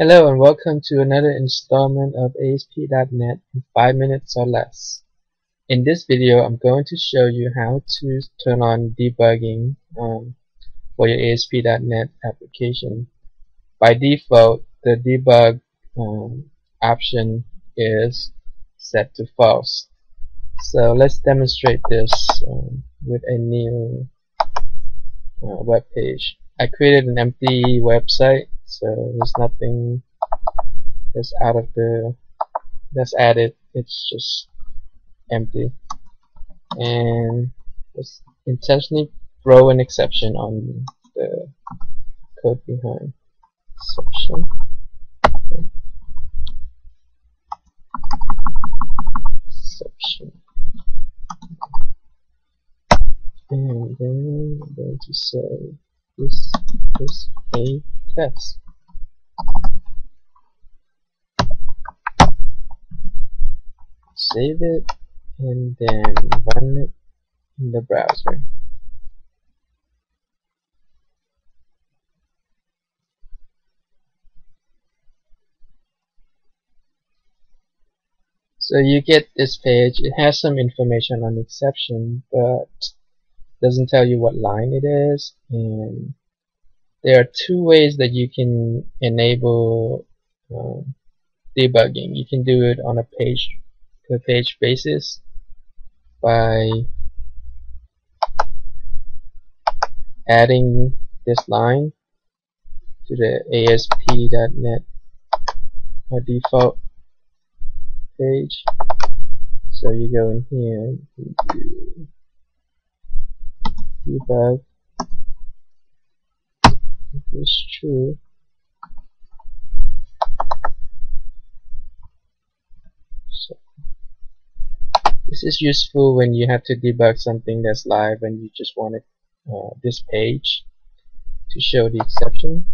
Hello and welcome to another installment of ASP.NET in 5 minutes or less. In this video I'm going to show you how to turn on debugging um, for your ASP.NET application. By default the debug um, option is set to false. So let's demonstrate this um, with a new uh, web page. I created an empty website so there's nothing that's out of the that's added. It's just empty. And let's intentionally throw an exception on the code behind exception. Exception. And then I'm going to say this is a test save it and then run it in the browser. So you get this page. It has some information on exception but doesn't tell you what line it is and there are two ways that you can enable um, debugging. You can do it on a page per page basis by adding this line to the ASP.NET default page. So you go in here and do debug it's true This is useful when you have to debug something that's live and you just want uh, this page to show the exception.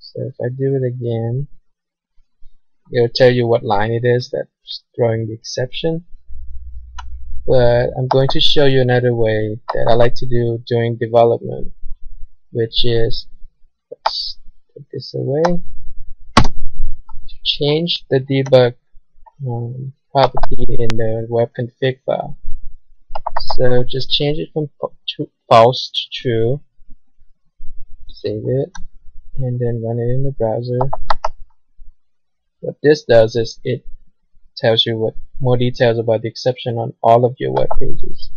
So if I do it again, it'll tell you what line it is that's throwing the exception. But I'm going to show you another way that I like to do during development, which is put this away to change the debug um, property in the web config file. So just change it from false to true, save it, and then run it in the browser. What this does is it tells you what more details about the exception on all of your web pages.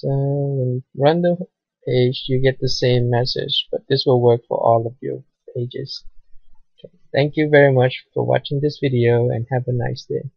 So when you run the page, you get the same message, but this will work for all of your pages. Okay. Thank you very much for watching this video and have a nice day.